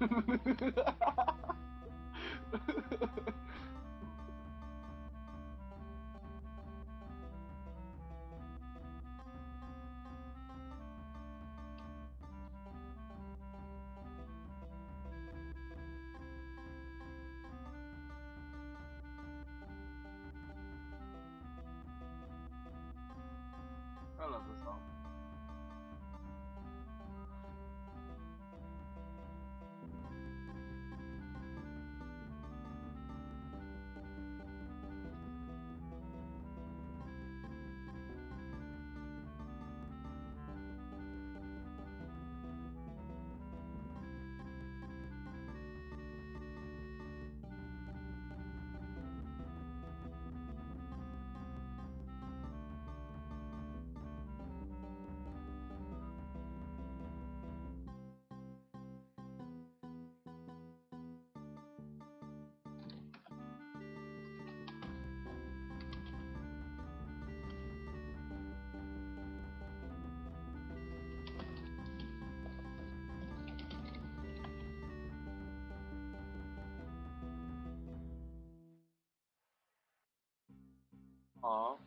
Love this song. Aw.